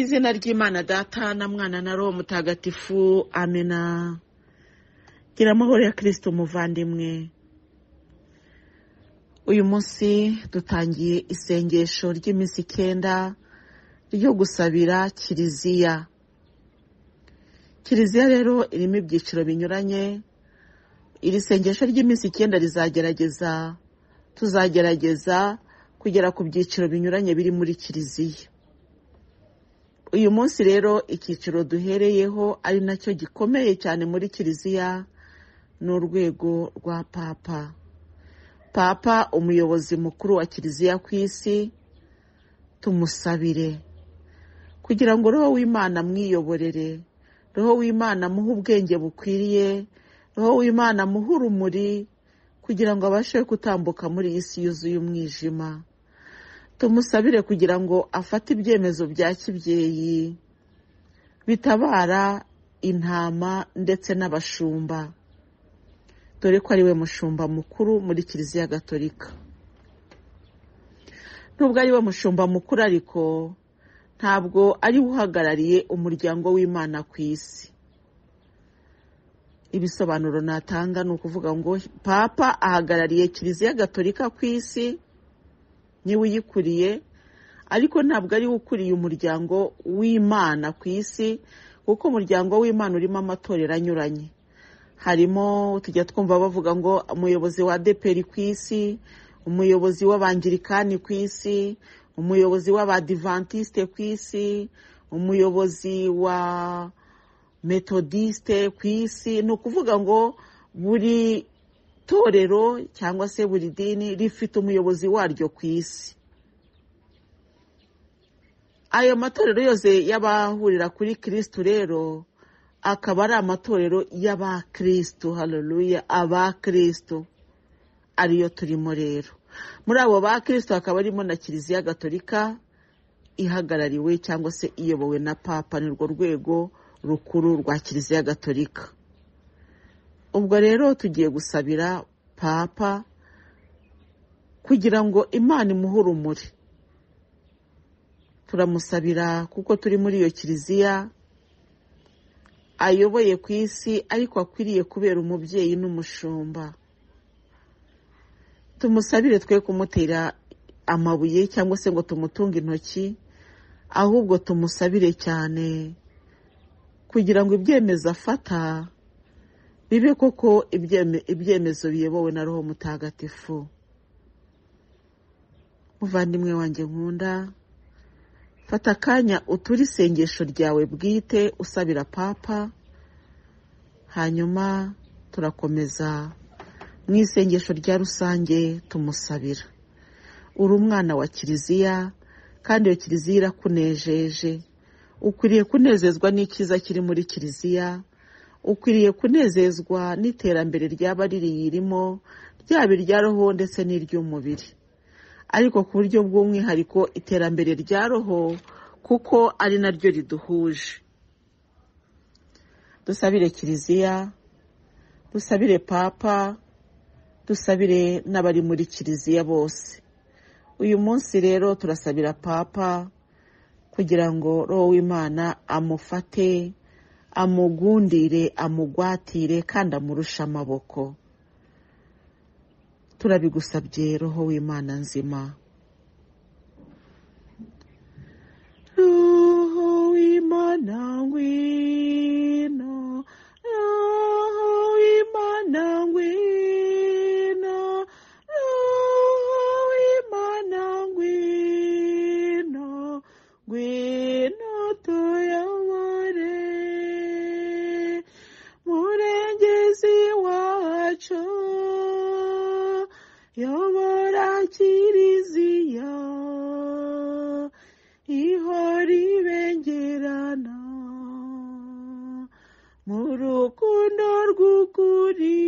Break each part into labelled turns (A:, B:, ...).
A: izina ry'imana data na mwana na roho mutagatifu amena. Gira amahoro ya kirisito umuvandimwe uyu munsi dutangiye isengesho ry'iminsi icyenda ryo gusabira kiliziya. Kiliziya rero irimo ibyiciro binyuranye. Iri sengesho ry'iminsi icyenda rizagerageza tuzagerageza kugera ku byiciro binyuranye biri muri kiliziya. Uyu munsi rero icyiciro duhereyeho ari na cyo gikomeye cyane muri kiliziya ni urwego rwa papa. Papa umuyobozi mukuru wa kiliziya ku isi tumusabire kugira ngo roho w'imana amwiyoborere roho w'imana amuhe ubwenge bukwiriye roho w'imana amuhe urumuri kugira ngo abashe gutambuka muri iyi si yuzuye umwijima. Tumusabire kugira ngo afate ibyemezo bya kibyeyi bitabara intama ndetse n'abashumba. Dore ko ari we mushumba mukuru muri kiliziya gatolika. Nubwo ari we mushumba mukuru ariko ntabwo ari we uhagarariye umuryango w'imana ku isi. Ibisobanuro natanga ni ukuvuga ngo papa ahagarariye kiliziya gatolika ku isi ni we uyikuriye ariko ntabwo ari we ukuriye umuryango w'imana ku isi kuko umuryango w'imana urimo amatorero anyuranye. Harimo tujya twumva bavuga ngo umuyobozi wa deperi ku isi umuyobozi w'abangirikani ku isi umuyobozi w'abadivantisite ku isi umuyobozi wa metodisite ku isi. Ni ukuvuga ngo buri torero cyangwa se buri dini rifite umuyobozi waryo ku isi. Ayo matorero yose y'abahurira kuri kirisitu rero akaba ari amatorero y'abakirisitu hareruya abakirisitu ariyo turimo rero. Muri abo bakirisitu hakaba harimo na kiliziya gatolika ihagarariwe cyangwa se iyobowe na papa. Ni rwo rwego rukuru rwa kiliziya gatolika. Ubwo rero tugiye gusabira papa kugira ngo imana imuhe urumuri turamusabira kuko turi muri iyo kiliziya ayoboye ku isi ariko akwiriye kubera umubyeyi n'umushumba. Tumusabire twe kumutera amabuye cyangwa se ngo tumutunge intoki ahubwo tumusabire cyane kugira ngo ibyemezo afata bibe koko ibyemezo biyobowe na roho mutagatifu. Muvandimwe wanjye nkunda fata akanya uture isengesho ryawe bwite usabira papa. Hanyuma turakomeza mu isengesho rya rusange tumusabira. Uri umwana wa kiliziya kandi iyo kiliziya irakunejeje. Ukwiriye kunezezwa n'icyiza kiri muri kiliziya. Ukwiriye kunezezwa n'iterambere ryaba ririyirimo ryaba irya roho ndetse n'iry'umubiri. Ariko ku buryo bw'umwihariko iterambere rya roho kuko ari naryo riduhuje. Dusabire kiliziya dusabire papa dusabire n'abari muri kiliziya bose. Uyu munsi rero turasabira papa kugira ngo roho w'imana amufate amugundire amugwatire kandi amurushe amaboko. Turabigusabye roho w'imana nzima. Roho w'imana ngwino. Roho w'imana ngwino. Yobora kiliziya ihora ibengerana. Mu rukundo rw'ukuri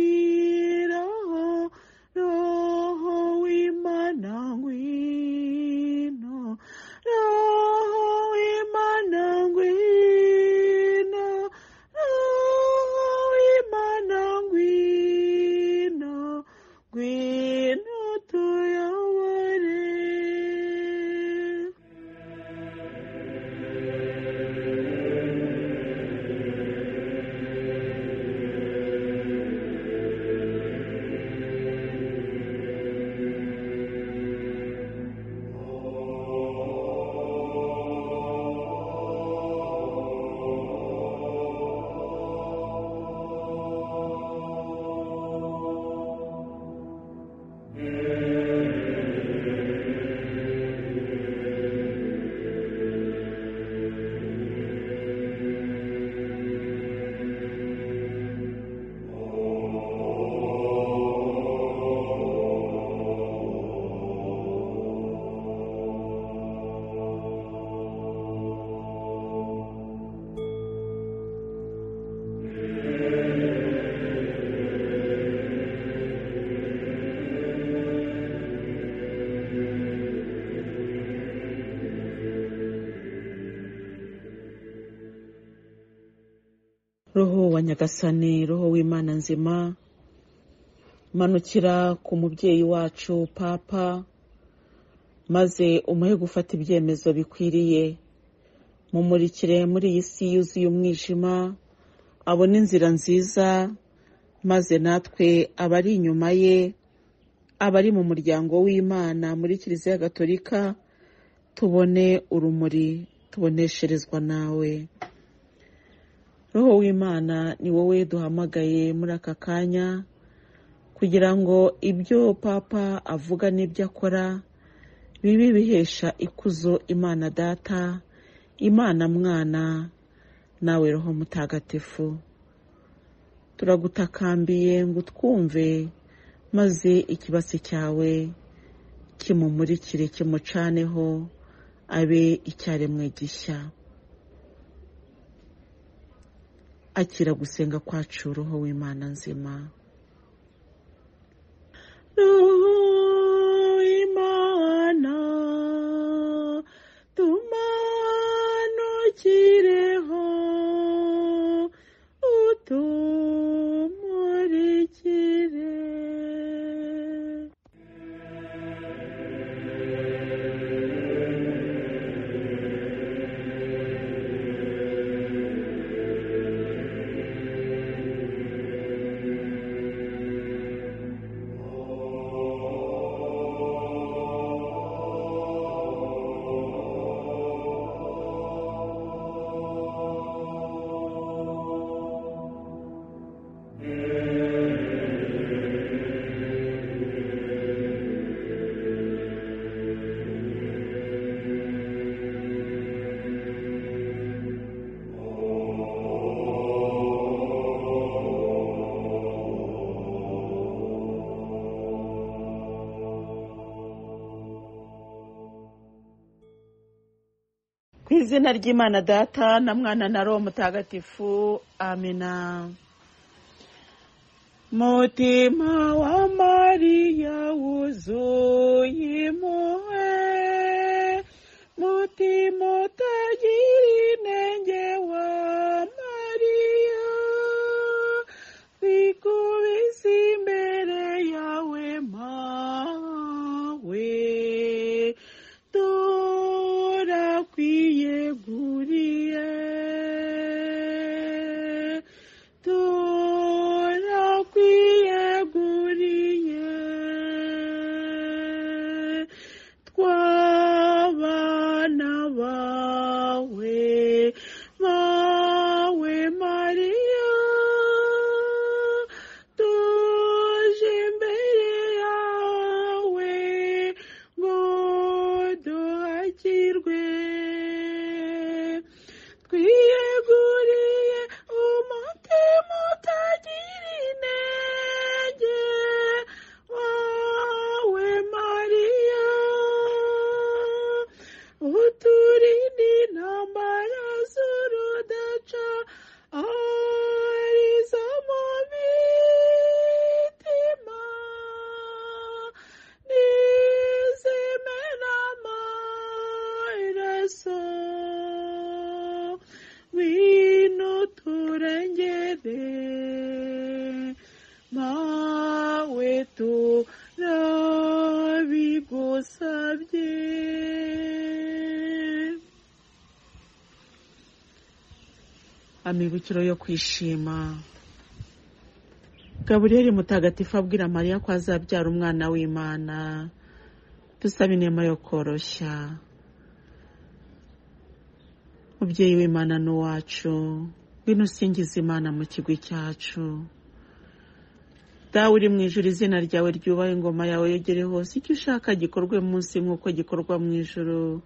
A: nyagasani roho w'imana nzima. Manukira ku mubyeyi wacu papa maze umuhe gufata ibyemezo bikwiriye. Mumurikire muri iyi si yuzuye umwijima abone inzira nziza maze natwe abari inyuma ye abari mu muryango w'imana muri kiliziya gatolika tubone urumuri tubonesherezwa nawe. Roho w'imana ni wowe duhamagaye muri aka kanya kugira ngo ibyo papa avuga n'ibyo akora bibe bihesha ikuzo imana data imana mwana nawe roho mutagatifu. Turagutakambiye ngo twumve maze ikibasi cyawe kimumurikire kimucaneho abe icyaremwe gishya. Akira gusenga kwacu roho w'imana nzima. Roho w'imana izina ry'imana data na mwana na roho mutagatifu amina. Mutima wa mariya wuzuye impuhwe mutima utagira amibukiro yo kwishima. Gaburiyeli mutagatifu abwira mariya ko azabyara umwana w'imana. Dusaba inema yo koroshya. Mubyeyi w'imana n'uwacu ngwino usingiza imana mu kigwi cyacu. Dawe uri mu ijuru izina ryawe ryubahe ingoma yawe yegere hose. Icyo ushaka gikorwe munsi nk'uko gikorwa mu ijuru.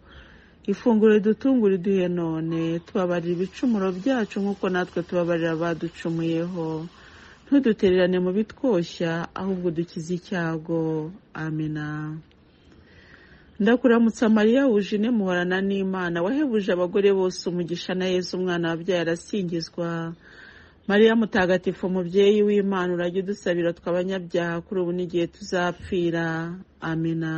A: Ifunguro ridutungura iduhe none tubabarira ibicumuro byacu nk'uko natwe tubabarira abaducumuyeho. Ntudutererane mu bitwoshya ahubwo dukize icyago. Amina. Ndakuramutsa mariya wujine muhorana n'imana. Wahebuje abagore bose umugisha na yesu umwana wabyaye arasingizwa mariya mutagatifu umubyeyi w'imana urajya udusabira tw'abanyabyaha kuri ubu n'igihe tuzapfira. Amina.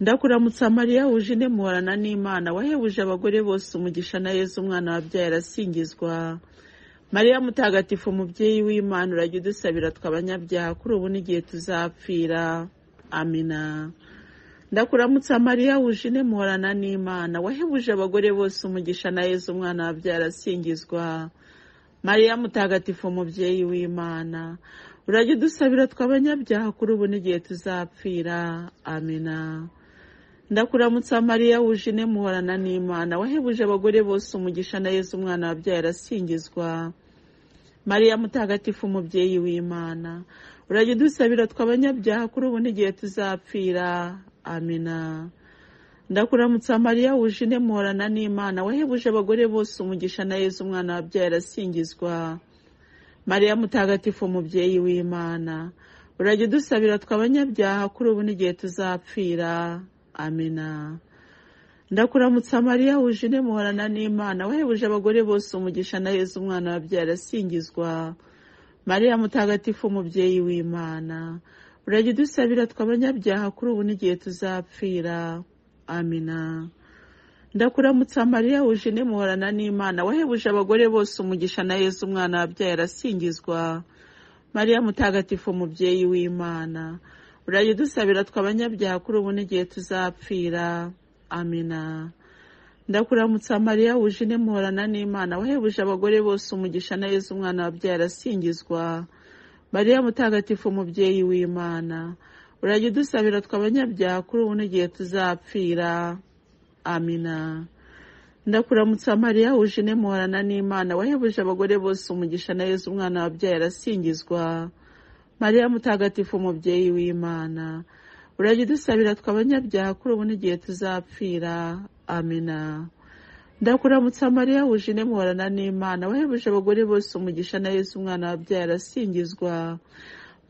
A: Ndakuramutsa mariya wujine muhorana n'imana. Wahebuje abagore bose umugisha na yesu umwana wabyaye arasingizwa mariya mutagatifu umubyeyi w'imana urajya udusabira tw'abanyabyaha. Kuri ubu n'igihe tuzapfira. Amina ndakuramutsa mariya wujine muhorana n'imana. Wahebuje abagore bose umugisha na yezu umwana wabyara asingizwa mariya mutagatifu umubyeyi w'imana. Urajya udusabira tw'abanyabyaha. Kuri ubu n'igihe tuzapfira. Amina ndakuramutsa mariya wujine muhorana n'imana. Wahebuje abagore bose umugisha na yezu umwana wabyaye arasingizwa. Mariya mutagatifu umubyeyi w'imana. Urajya udusabira tw'abanyabyaha kuri ubu n'igihe tuzapfira. Amina. Ndakuramutsa mariya wujine muhorana n'imana. Wahebuje abagore bose umugisha na yezu umwana wabyaye arasingizwa. Mariya mutagatifu umubyeyi w'imana. Urajya udusabira tw'abanyabyaha kuri ubu n'igihe tuzapfira. Amina. Ndakuramutsa mariya wujine muhorana n'imana. Wahebuje abagore bose umugisha na yezu umwana wabyaye arasingizwa mariya mutagatifu umubyeyi w'imana. Urajya udusabira tw'abanyabyaha kuri ubu n'igihe tuzapfira. Amina. Ndakuramutsa mariya wujine muhorana n'imana. Wahebuje abagore bose umugisha na yezu umwana wabyaye arasingizwa mariya mutagatifu umubyeyi w'imana. Urajya udusabira tw'abanyabyaha kuri ubu n'igihe tuzapfira. Amina ndakuramutsa mariya wujine muhorana n'imana. Wahebuje abagore bose umugisha na yezu umwana wabyaye arasingizwa mariya mutagatifu umubyeyi w'imana. Urajya udusabira tw'abanyabyaha kuri ubu n'igihe tuzapfira. Amina ndakuramutsa mariya wujine muhorana n'imana. Wahebuje abagore bose umugisha na yezu umwana wabyaye arasingizwa mariya mutagatifu umubyeyi w'imana. Urajya udusabira tw'abanyabyaha kuri ubu n'igihe tuzapfira. Amina ndakuramutsa mariya wujine muhorana n'imana. Wahebuje abagore bose umugisha na yezu umwana wabyaye arasingizwa.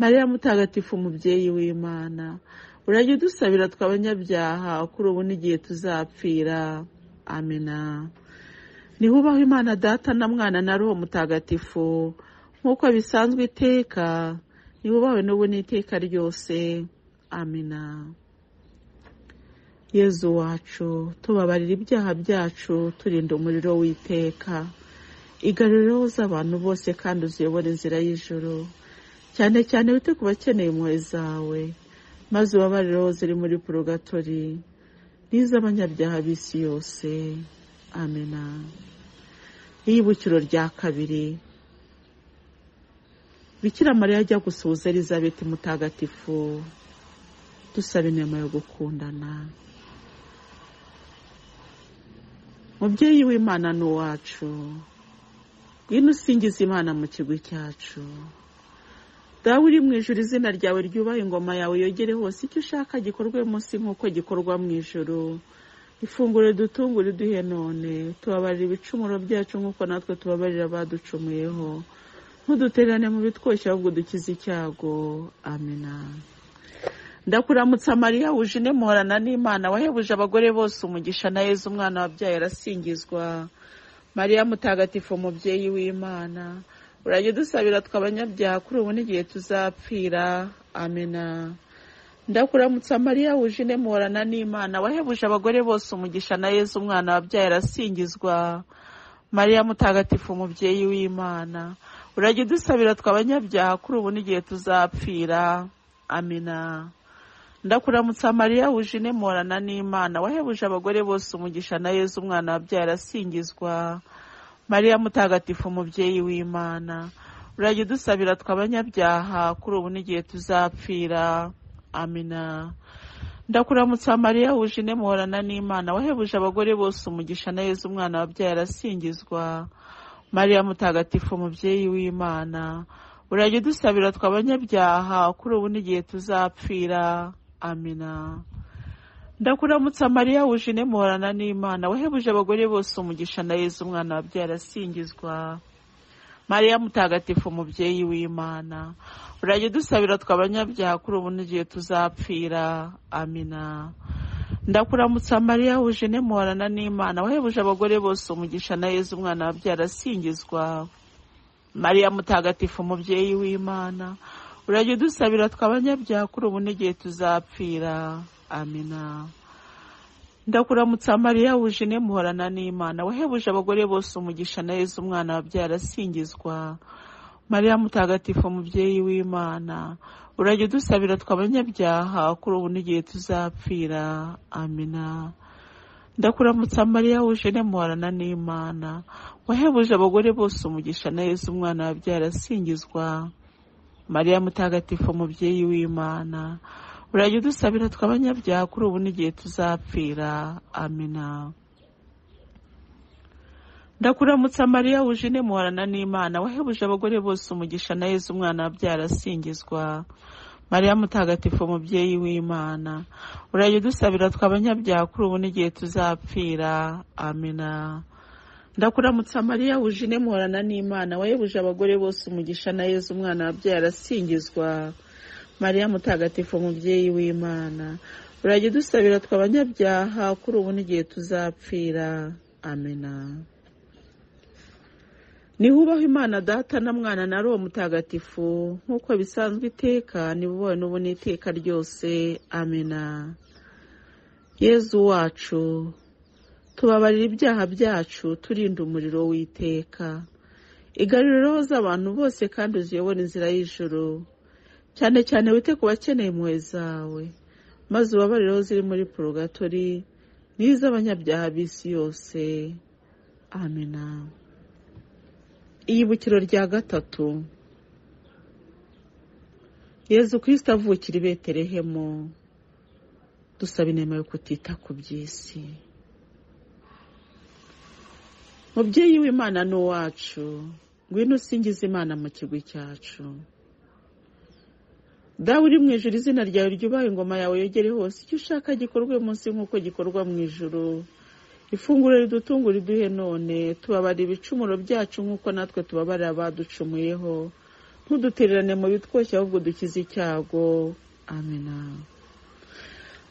A: Mariya mutagatifu umubyeyi w'imana. Urajya udusabira tw'abanyabyaha kuri ubu n'igihe tuzapfira. Amina nihubaho imana data na mwana na roho mutagatifu. Nk'uko bisanzwe iteka nihubahwe n'ubu n'iteka ryose. Amina. Yezu wacu tubabarira ibyaha byacu turinda umuriro w'iteka. Igaruriro z'abantu bose kandi uziyobora inzira y'ijoro cyane cyane wite ku bakeneye impuhwe zawe maze ubabarireho ziri muri purogatori n'iz'abanyabyaha b'isi yose. Amena iyibukiro rya kabiri. Bikira mariya ajya gusuhuza elizabeth mutagatifu dusaba inema yo gukundana. Mubyeyi w'imana ni uwacu ngwino usingiza imana mu kigo cyacu. Dawe uri mu ijoro izina ryawe ryubaha ingoma yawe yogere hose icyo ushaka gikorwe munsi nk'uko gikorwa mu ijoro ifunguro dutungure duhe none tubabarira ibicumuro byacu nk'uko natwe tubabarira abaducumuyeho ntuduterane mu bitwoshye ahubwo dukize icyago. Amina. Ndakuramutsa mariya wujine muhorana n'imana. Wahebuje abagore bose umugisha na yezu umwana wabyaye arasingizwa. Mariya mutagatifu umubyeyi w'imana. Urajya udusabira tw'abanyabyaha kuri ubu n'igihe tuzapfira. Amena ndakuramutsa mariya wujine muhorana n'imana. Wahebuje abagore bose umugisha na yezu umwana wabyaye arasingizwa. Mariya mutagatifu umubyeyi w'imana. Urajya udusabira tw'abanyabyaha kuri ubu n'igihe tuzapfira. Amina. Ndakuramutsa mariya wujine muhorana n'imana. Wahebuje abagore bose umugisha na yezu umwana wabyaye arasingizwa mariya mutagatifu umubyeyi w'imana. Urajya udusabira tw'abanyabyaha kuri ubu n'igihe tuzapfira. Amina. Ndakuramutsa mariya wujine muhorana n'imana. Wahebuje abagore bose umugisha na yezu umwana wabyaye arasingizwa mariya mutagatifu umubyeyi w'imana. Urajya udusabira tw'abanyabyaha kuri ubu n'igihe tuzapfira. Amina. Ndakuramutsa mariya wujine muhorana n'imana. Wahebuje abagore bose umugisha na yezu umwana wabyaye arasingizwa mariya mutagatifu umubyeyi w'imana. Urajya udusabira tw'abanyabyaha kuri ubu n'igihe tuzapfira. Amina. Ndakuramutsa mariya wujine muhorana n'imana. Wahebuje abagore bose umugisha na yezu umwana wabyaye arasingizwa mariya mutagatifu umubyeyi w'imana. Urajya udusabira tw'abanyabyaha kuri ubu n'igihe tuzapfira. Amina ndakuramutsa mariya wujine muhorana n'imana. Wahebuje abagore bose umugisha na yezu umwana wabyara asingizwa mariya mutagatifu umubyeyi w'imana. Urajya udusabira tw'abanyabyaha kuri ubu n'igihe tuzapfira. Amina. Ndakuramutsa mariya wujine muhorana n'imana. Wahebuje abagore bose umugisha na yezu umwana wabyara asingizwa mariya mutagatifu umubyeyi w'imana. Urajya udusabira tw'abanyabyaha kuri ubu n'igihe tuzapfira. Amina. Ndakuramutsa mariya wujine muhorana n'imana. Wahebuje abagore bose umugisha na yezu umwana wabyara asingizwa mariya mutagatifu umubyeyi w'imana. Urajya udusabira tw'abanyabyaha kuri ubu n'igihe tuzapfira. Amina ndakuramutsa mariya wujine muhorana n'imana. Wahebuje abagore bose umugisha na yezu umwana wabyara asingizwa mariya mutagatifu umubyeyi w'imana. Urajya udusabira tw'abanyabyaha kuri ubu n'igihe tuzapfira. Amena nihubahwe imana data na mwana na roho mutagatifu nk'uko bisanzwe iteka nibubone n'ubu n'iteka ryose. Amena yezu wacu tubabarira ibyaha byacu turinda umuriro w'iteka. Igaruriro roho z'abantu bose kandi uziyobora inzira y'ijoro cyane cyane wite ku bakeneye impuhwe zawe maze ubabarire aho ziri muri porogatori n'iz'abanyabyaha b'isi yose. Amena iyibukiro rya gatatu. Yezu kirisita avukira i betelehemu. Dusaba inema yo kutita ku by'isi. Mubyeyi w'imana ni uwacu ngwino usingiza imana mu kigwi cyacu. Dawe uri mu ijoro izina ryawe ryubahe ingoma yawe yogere hose. Icyo ushaka gikorwe munsi nk'uko gikorwa mu ijoro ifunguro ridutunga riduhe none tubabarira ibicumuro byacu nk'uko natwe tubabarira abaducumuyeho. Ntudutererane mu bitwoshye ahubwo dukize icyago. Amena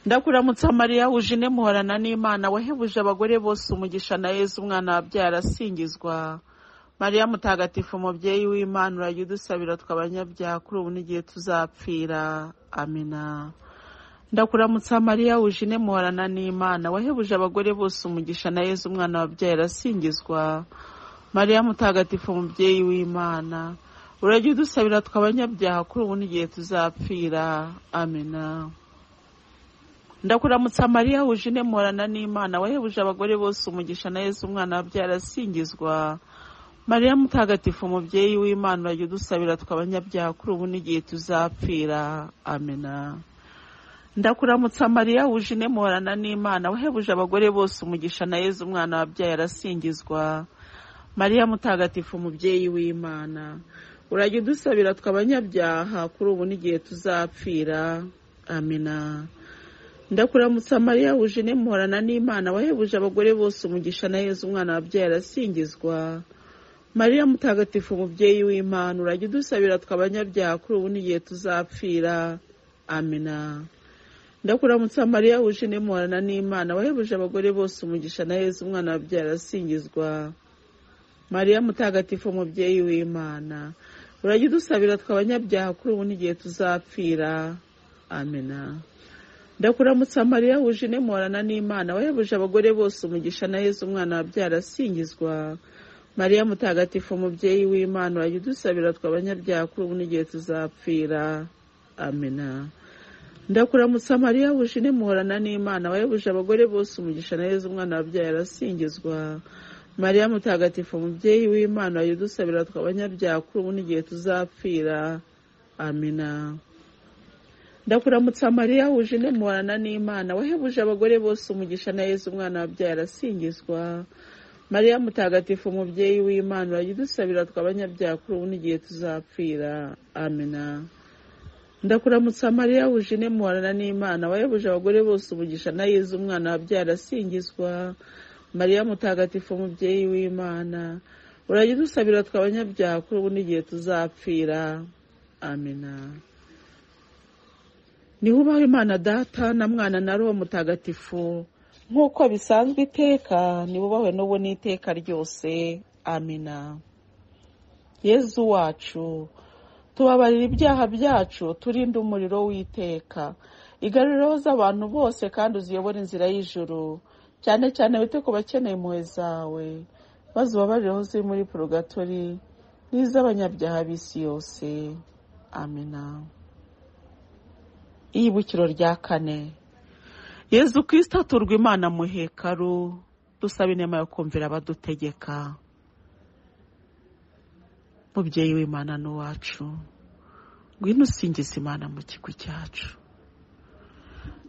A: ndakuramutsa mariya wujine muhorana n'imana wahebuje abagore bose umugisha na yezu umwana wabyara asingizwa. Mariya mutagatifu umubyeyi w'imana urajya udusabira tw'abanyabyaha kuri ubu n'igihe tuzapfira. Amina ndakuramutsa mariya wujine muhorana n'imana. Wahebuje abagore bose umugisha na yezu umwana wabyaye arasingizwa mariya mutagatifu umubyeyi w'imana. Urajya udusabira tw'abanyabyaha kuri ubu n'igihe tuzapfira. Amina ndakuramutsa mariya wujine muhorana n'imana. Wahebuje abagore bose umugisha na yezu umwana wabyaye arasingizwa mariya mutagatifu umubyeyi w'imana urajya udusabira tw'abanyabyaha kuri ubu n'igihe tuzapfira. Amena. Ndakuramutsa mariya wujine muhorana n'imana wahebuje abagore bose umugisha na yezu umwana wabyaye arasingizwa mariya mutagatifu umubyeyi w'imana. Urajya udusabira tw'abanyabyaha kuri ubu n'igihe tuzapfira. Amina ndakuramutsa mariya wujine muhorana n'imana wahebuje abagore bose umugisha na yezu umwana wabyaye arasingizwa mariya mutagatifu umubyeyi w'imana urajya udusabira tw'abanyabyaha kuri ubu n'igihe tuzapfira. Amina ndakuramutsa mariya wujine muhorana n'imana wahebuje abagore bose umugisha na yezu umwana wabyaye arasingizwa mariya mutagatifu umubyeyi w'imana. Urajya udusabira tw'abanyabyaha kuri ubu n'igihe tuzapfira. Amena ndakuramutsa mariya wujine muhorana n'imana wahebuje abagore bose umugisha na yezu umwana wabyaye arasingizwa mariya mutagatifu umubyeyi w'imana. Urajya udusabira tw'abanyabyaha kuri ubu n'igihe tuzapfira. Amena ndakuramutsa mariya wujine muhorana n'imana. Wahebuje abagore bose umugisha na yezu umwana wabyaye arasingizwa mariya mutagatifu umubyeyi w'imana udusabira tw'abanyabyaha kuri ubu n'igihe tuzapfira. Amena ndakuramutsa mariya wujine muhorana n'imana. Wahebuje abagore bose umugisha na yezu umwana wabyaye arasingizwa mariya mutagatifu umubyeyi w'imana udusabira tw'abanyabyaha kuri ubu n'igihe tuzapfira. Amena ndakuramutsa mariya wujine muhorana n'imana. Wahebuje abagore bose umugisha na yezu umwana wabyaye arasingizwa mariya mutagatifu umubyeyi w'imana. Urajya udusabira tw'abanyabyaha kuri ubu n'igihe tuzapfira. Amena. Nihubahwe imana data na mwana na roho mutagatifu. Nk'uko bisanzwe iteka nibubahwe n'ubu n'iteka ryose. Amina yezu wacu tubabarira ibyaha byacu turinde umuriro w'iteka. Igaruriro z'abantu bose kandi uziyobore inzira y'ijuru. Cyane cyane wite ku bakeneye impuhwe zawe. Maze ubabarireho ziri muri porogatori n'iz'abanyabyaha b'isi yose. Amina. Iyibukiro rya kane. Yezu kirisita aturwa imana mu hekaru dusaba inema yo kumvira abadutegeka. Mubyeyi w'imana n'uwacu. Ngwino usingiza imana mu kigo cyacu.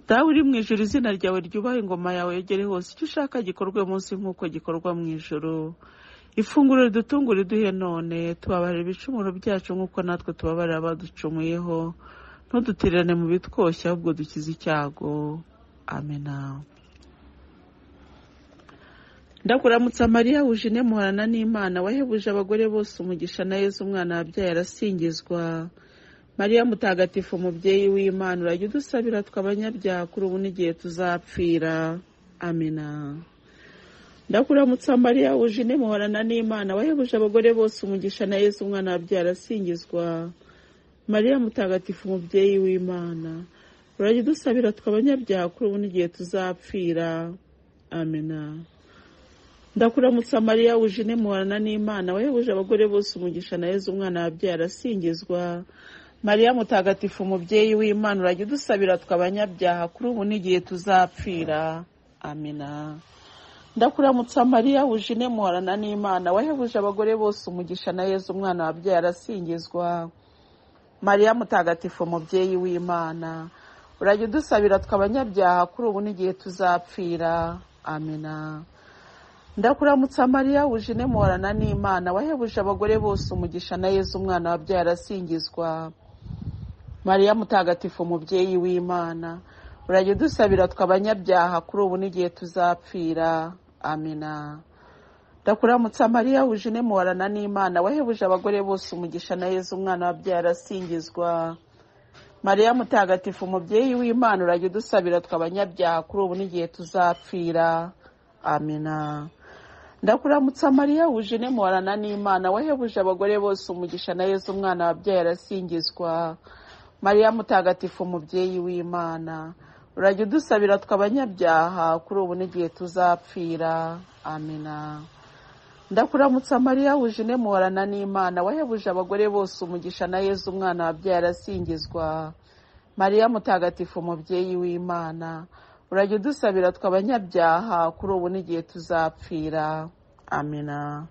A: Dawe uri mu ijoro izina ryawe ryubaha ingoma yawe yegere hose. Icyo ushaka gikorwe munsi nk'uko gikorwa mu ijoro ifunguro ridutungura iduhe none. Tubabarira ibicumuro byacu nk'uko natwe tubabarira abaducumuyeho. Ntudutererane mu bitwoshya ahubwo dukize icyago. Amena ndakuramutsa mariya wuje muhorana n'imana wahebuje abagore bose umugisha na yezu umwana wabyaye arasingizwa mariya mutagatifu umubyeyi w'imana urajya udusabira tw'abanyabyaha kuri ubu n'igihe tuzapfira. Amena ndakuramutsa mariya wuje muhorana n'imana wahebuje abagore bose umugisha na yezu umwana wabyaye arasingizwa mariya mutagatifu umubyeyi w'imana urajya udusabira tw'abanyabyaha kuri ubu n'igihe tuzapfira. Amena ndakuramutsa mariya wuje muhorana n'imana. Wahebuje abagore bose umugisha na yezu umwana wabyaye arasingizwa mariya mutagatifu umubyeyi w'imana urajya udusabira tw'abanyabyaha kuri ubu n'igihe tuzapfira. Amina ndakuramutsa mariya wuje muhorana n'imana. Wahebuje abagore bose umugisha na yezu umwana wabyaye arasingizwa mariya mutagatifu umubyeyi w'imana. Urajya udusabira tw'abanyabyaha kuri ubu n'igihe tuzapfira. Amina ndakuramutsa mariya wuje muhorana n'imana. Wahebuje abagore bose umugisha na yezu umwana wabyaye arasingizwa mariya mutagatifu umubyeyi w'imana. Urajya udusabira tw'abanyabyaha kuri ubu n'igihe tuzapfira. Amina. Ndakuramutsa mariya wuje muhorana n'imana. Wahebuje abagore bose umugisha na yezu umwana wabyaye arasingizwa mariya mutagatifu umubyeyi w'imana. Urajya udusabira tw'abanyabyaha kuri ubu n'igihe tuzapfira. Amina. Ndakuramutsa mariya wuje muhorana n'imana. Wahebuje abagore bose umugisha na yezu umwana wabyaye arasingizwa mariya mutagatifu umubyeyi w'imana. Urajya udusabira tw'abanyabyaha kuri ubu n'igihe tuzapfira. Amina. Ndakuramutsa mariya wuje muhorana n'imana. Wahebuje abagore bose umugisha na yezu umwana wabyaye arasingizwa mariya mutagatifu umubyeyi w'imana. Urajya udusabira tw'abanyabyaha kuri ubu n'igihe tuzapfira. Amina.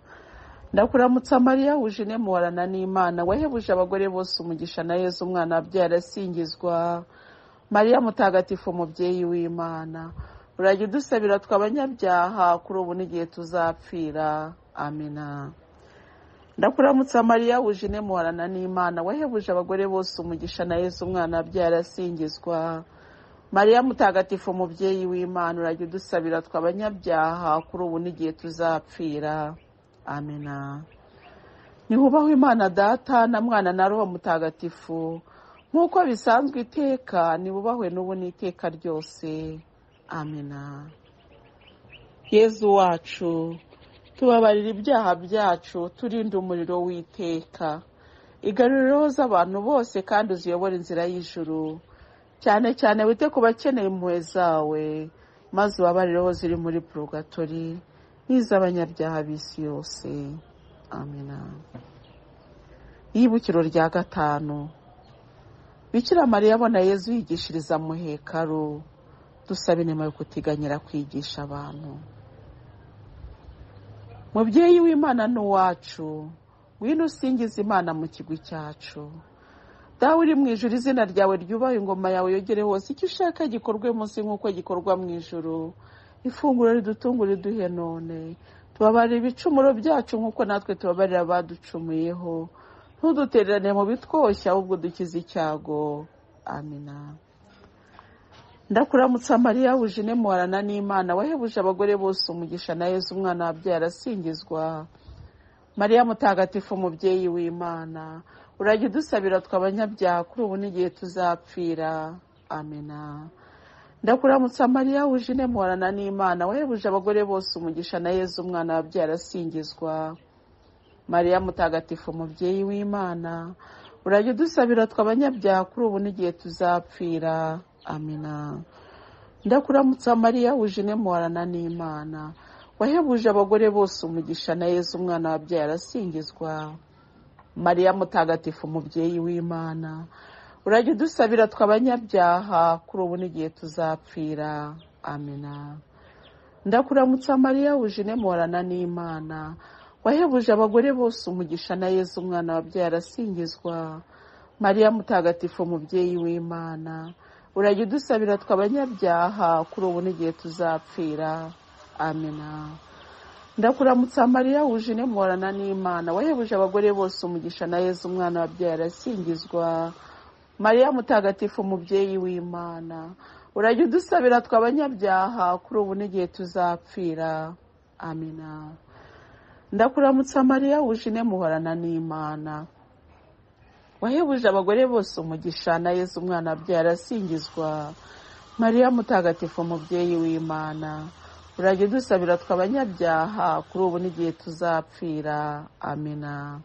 A: Ndakuramutsa mariya wuje muhorana n'imana. Wahebuje abagore bose umugisha na yezu umwana wabyaye arasingizwa. Mariya mutagatifu umubyeyi w'imana. Urajya udusabira tw'abanyabyaha kuri ubu n'igihe tuzapfira. Amina. Ndakuramutsa mariya wuje muhorana n'imana. Wahebuje abagore bose umugisha na yezu umwana wabyaye arasingizwa. Mariya mutagatifu umubyeyi w'imana urajya udusabira tw'abanyabyaha kuri ubu n'igihe tuzapfira. Amina nihubahwe imana data na mwana na roho mutagatifu. Nk'uko bisanzwe iteka nibubahwe n'ubu n'iteka ryose. Amina yezu wacu tubabarira ibyaha byacu turinde umuriro w'iteka. Igaruriro z'abantu bose kandi uziyobora inzira y'ijuru. Cyane cyane wite ku bakeneye impuhwe zawe maze ubabarireho ziri muri porogatori n'iz'abanyabyaha b'isi yose. Amina iyibukiro rya gatanu. Bikira mariya abona yezu yigishiriza mu hekaru. Dusaba inema yo kutiganyira kwigisha abantu. Mubyeyi w'imana n'uwacu ngwino usingiza imana mu kigwi cyacu. Dawe uri mu ijoro izina ryawe ryubahe ingoma yawe yogere hose. Icyo ushaka gikorwe munsi nk'uko gikorwa mu ijoro ifunguro ridutungura iduhe none. Tubabarira ibicumuro byacu nk'uko natwe tubabarira abaducumuyeho. Ntudutererane mu bitwoshya ahubwo dukize icyago. Amina ndakuramutsa mariya wuje muharana n'imana. Wahebuje abagore bose umugisha na yezu umwana wabyaye arasingizwa. Mariya mutagatifu umubyeyi w'imana. Urajya udusabira tw'abanyabyaha kuri ubu n'igihe tuzapfira. Amina ndakuramutsa mariya wuje muharana n'imana. Wahebuje abagore bose umugisha na yezu umwana wabyaye arasingizwa. Mariya mutagatifu umubyeyi w'imana. Urajya udusabira tw'abanyabyaha kuri ubu n'igihe tuzapfira. Amina ndakuramutsa mariya wujine muharana n'imana. Wahebuje abagore bose umugisha na yezu umwana wabyaye arasingizwa. Mariya mutagatifu umubyeyi w'imana. Urajya udusabira tw'abanyabyaha kuri ubu n'igihe tuzapfira. Amina. Ndakuramutsa mariya wujine muharana n'imana. Wahebuje abagore bose umugisha na yezu umwana wabyaye arasingizwa. Mariya mutagatifu umubyeyi w'imana. Urajya udusabira tw'abanyabyaha kuri ubu n'igihe tuzapfira. Amina. Ndakuramutsa mariya wujine muhorana n'imana. Wahebuje abagore bose umugisha na yezu umwana wabyaye arasingizwa mariya mutagatifu umubyeyi w'imana. Urajya udusabira tw'abanyabyaha kuri ubu n'igihe tuzapfira. Amina ndakuramutsa mariya wujine muhorana n'imana. Wahebuje abagore bose umugisha na yezu umwana wabyaye arasingizwa mariya mutagatifu umubyeyi w'imana. Urajya udusabira tw'abanyabyaha kuri ubu n'igihe tuzapfira. Amina.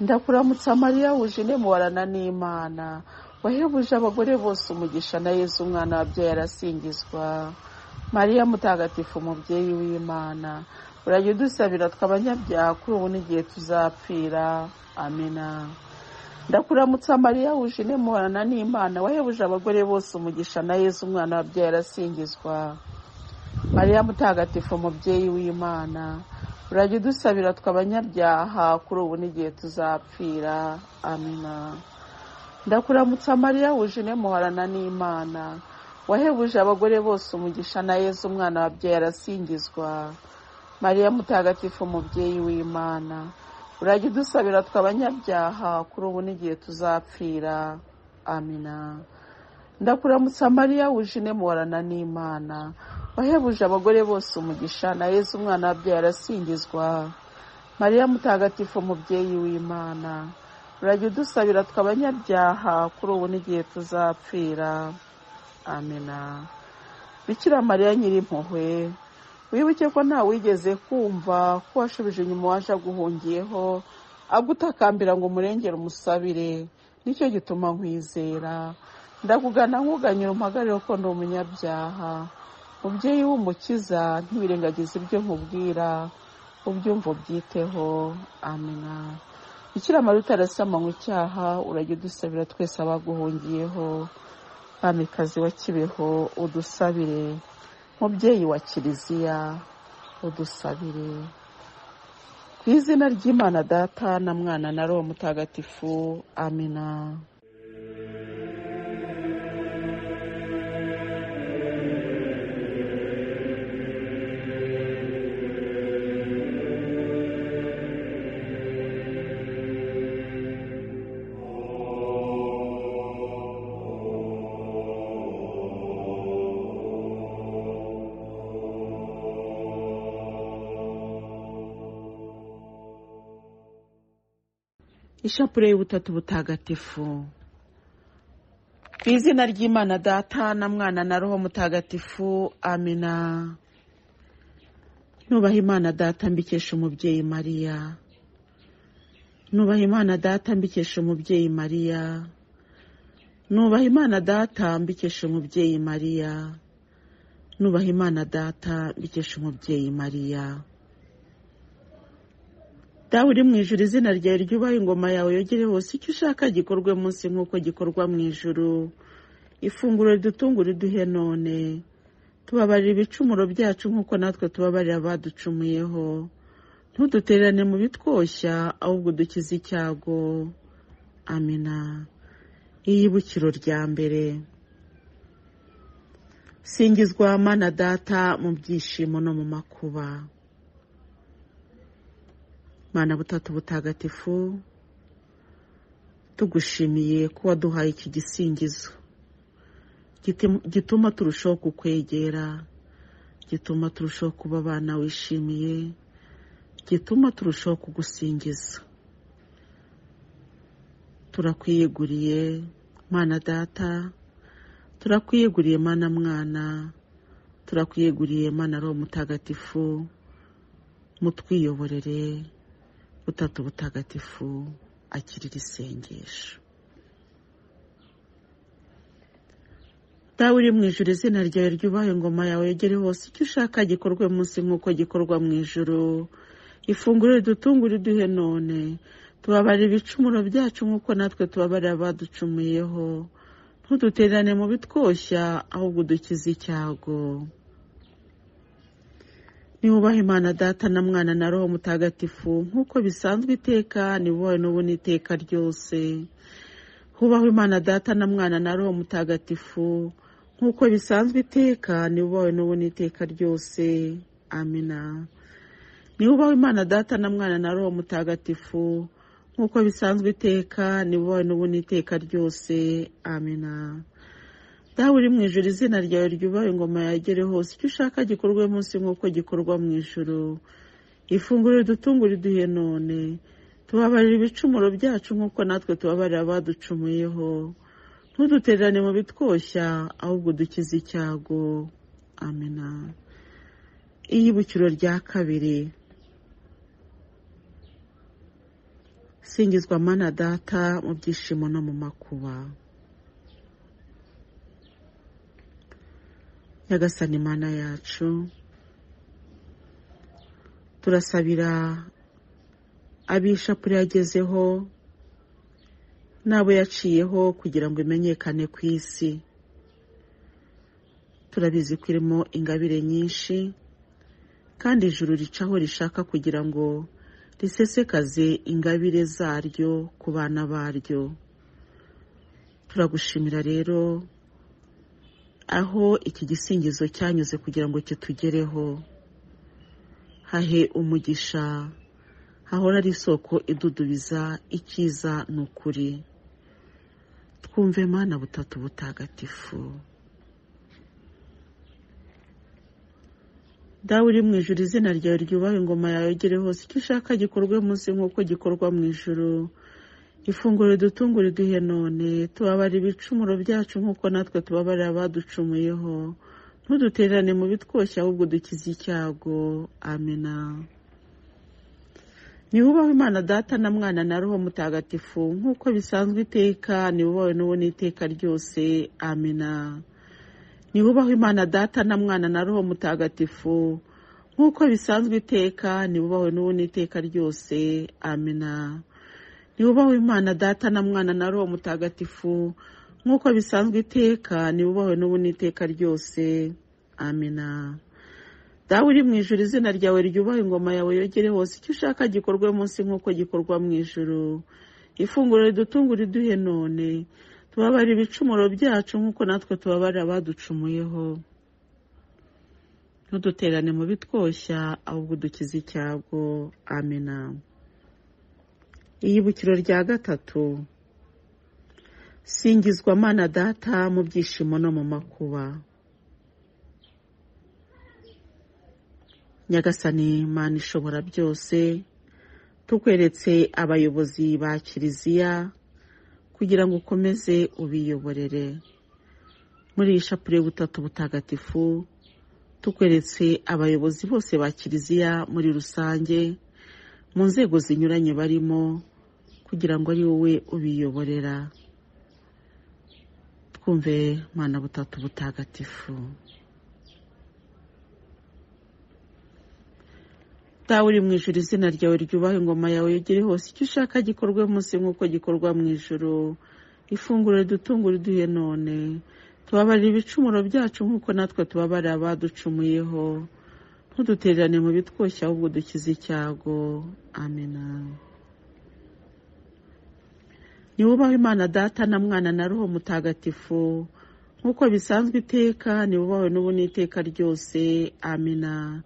A: Ndakuramutsa mariya wujine muharana n'imana. Wahebuje abagore bose umugisha na yezu umwana wabyaye arasingizwa. Mariya mutagatifu umubyeyi w'imana. Urajya udusabira tw'abanyabyaha kuri ubu n'igihe tuzapfira. Amina. Ndakuramutsa mariya wujine muhorana n'imana. Wahebuje abagore bose umugisha na yezu umwana wabyaye arasingizwa. Mariya mutagatifu umubyeyi w'imana. Urajya udusabira tw'abanyabyaha kuri ubu n'igihe tuzapfira. Amina ndakuramutsa mariya wujine muhorana n'imana. Wahebuje abagore bose umugisha na yezu umwana wabyaye arasingizwa mariya mutagatifu umubyeyi w'imana. Urajya udusabira tw'abanyabyaha kuri ubu n'igihe tuzapfira. Amina ndakuramutsa mariya wujine muhorana n'imana. Wahebuje abagore bose umugisha na yezu umwana wabyaye arasingizwa mariya mutagatifu umubyeyi w'imana. Urajya udusabira tw'abanyabyaha kuri ubu n'igihe tuzapfira. Amina bikira mariya nyirimpuhwe wibuke ko nta wigeze kumva ko washubije inyuma waje aguhungiyeho agutakambira ngo umurengere umusabire. Nicyo gituma nkwizera. Ndakugana nkuganyira umpagarire ko ndi umunyabyaha. Mubyeyi w'umukiza ntiwirengagize ibyo nkubwira ubyumva ubyiteho. Amina bikira mariya utarasama icyaha urajya udusabira twese abaguhungiyeho. Kamikazi wa kibeho udusabire. Mubyeyi wa kiliziya udusabire. Ku izina ry'imana data na mwana na roho mutagatifu amina ishapure y'ubutatu butagatifu. Ku izina ry'imana data na mwana na roho mutagatifu amina. Nubaha imana data mbikesha umubyeyi mariya. Nubaha imana data mbikesha umubyeyi mariya. Nubaha imana data mbikesha umubyeyi mariya. Nubaha imana data mbikesha umubyeyi mariya. Dawe uri mu ijuru izina ryawe ryubahe ingoma yawe yogere hose icyo ushaka gikorwe munsi nk'uko gikorwa mu ijuru. Ifunguro ridutunga uriduhe none. Tubabarira ibicumuro byacu nk'uko natwe tubabarira abaducumuyeho. Ntudutererane mu bitwoshya ahubwo dukize icyago. Amina. Iyibukiro rya mbere. Singizwa mana data mu byishimo no mu makuba. Mana butatu butagatifu tugushimiye ko waduhaye iki gisingizo. Gituma turushaho kukwegera gituma turushaho kuba abana wishimiye gituma turushaho kugusingiza. Turakwiyeguriye mana data turakwiyeguriye mana mwana turakwiyeguriye mana roho mutagatifu mutwiyoborere. Butatu butagatifu akirira isengesho. Dawe uri mu ijuru izina ryawe ryubahe ingoma yawe yegere hose icyo ushaka gikorwe munsi nk'uko gikorwa mu ijuru. Ifunguro ridutungure iduhe none. Tubabarira ibicumuro byacu nk'uko natwe tubabarira abaducumuyeho. Ntudutererane mu bitwoshya ahubwo udukize icyago. Niwubaha imana data na mwana na roho mutagatifu. Nk'uko bisanzwe iteka nibubahe n'ubu n'iteka ryose. Hubahwe imana data na mwana na roho mutagatifu. Nk'uko bisanzwe iteka nibubahe n'ubu n'iteka ryose. Amina niwubahe imana data na mwana na roho mutagatifu. Nk'uko bisanzwe iteka nibubahe n'ubu n'iteka ryose. Amina dawe uri mu ijuru izina ryawe ryubahe ingoma yagere hose. Icyo ushaka gikorwe munsi nk'uko gikorwa mu ijuru. Ifunguro ridutungura iduhe none. Tubabarira ibicumuro byacu nk'uko natwe tubabarira abaducumuyeho. Ntudutererane mu bitwoshya ahubwo dukize icyago. Amina iyibukiro rya kabiri. Singizwa mana data mu byishimo no mu makuba. Nyagasani mana yacu. Turasabira abishapure yagezeho n'abo yaciyeho kugira ngo imenyekane ku isi. Turabizi ko irimo ingabire nyinshi kandi ijuru ricaho rishaka kugira ngo risesekaze ingabire zaryo ku bana baryo. Turagushimira rero aho iki gisingizo cyanyuze kugira ngo kitugereho. Hahe umugisha hahora ari isoko idudubiza icyiza ni ukuri. Twumve mana butatu butagatifu. Dawe uri mu ijuru izina ryawe ryubahe ingoma yawe igere hose. Icyo ushaka gikorwe munsi nk'uko gikorwa mu ijuru. Ifunguro ridutungura iduhe none tubabarira ibicumuro byacu nk'uko natwe tubabarira abaducumuyeho. Ntudutererane mu bitwoshya ahubwo dukize icyago. Amena. Niwubaho imana data na mwana na roho mutagatifu nk'uko bisanzwe iteka niwubawe n'ubu n'iteka ryose. Amena. Niwubaho imana data na mwana na roho mutagatifu nk'uko bisanzwe iteka niwubawe n'ubu n'iteka ryose. Amena. Niwubaho imana data na mwana na roho mutagatifu nk'uko bisanzwe iteka niwubawe n'ubu n'iteka ryose. Amena dawe uri mu ijuru izina ryawe ryubahe ingoma yawe yogere hose. Icyo ushaka gikorwe munsi nk'uko gikorwa mu ijuru. Ifunguro ridutungura iduhe none. Tubabarira ibicumuro byacu nk'uko natwe tubabarira abaducumuyeho. Ntuduterane mu bitwoshya ahubwo dukize icyago. Amena iyibukiro rya gatatu. Singizwa mana data mu byishimo no mu makuba. Nyagasani mana ishobora byose tukweretse abayobozi ba kiliziya kugira ngo ukomeze ubiyoborere. Muri iyi shapure butatu butagatifu tukweretse abayobozi bose ba kiliziya muri rusange mu nzego zinyuranye barimo kugira ngo ari wowe ubiyoborera. Twumve mwana butatu butagatifu. Dawe uri mu ijuru izina ryawe ryubahe ingoma yawe yegere hose. Icyo ushaka gikorwe munsi nk'uko gikorwa mu ijuru. Ifunguro ridutungura iduhe none. Tubabarira ibicumuro byacu nk'uko natwe tubabarira abaducumuyeho. Ntudutererane mu bitwoshya ahubwo dukize icyago. Amena niwubaho imana data na mwana na roho mutagatifu. Nk'uko bisanzwe iteka niwubawe n'ubu n'iteka ryose. Amena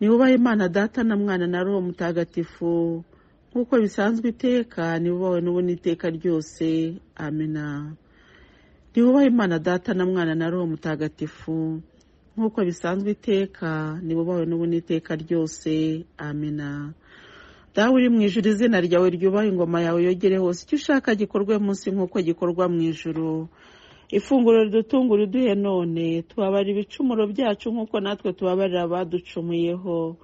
A: niwubahe imana data na mwana na roho mutagatifu. Nk'uko bisanzwe iteka niwubawe n'ubu n'iteka ryose. Amena niwubahe imana data na mwana na roho mutagatifu. Nk'uko bisanzwe iteka niwubawe n'ubu n'iteka ryose. Amena dawe uri mu ijuru izina ryawe ryubahe ingoma yawe yogere hose. Icyo ushaka gikorwe munsi nk'uko gikorwa mu ijuru. Ifunguro ridutungura uduhe none. Tubabarira ibicumuro byacu nk'uko natwe tubabarira abaducumuyeho.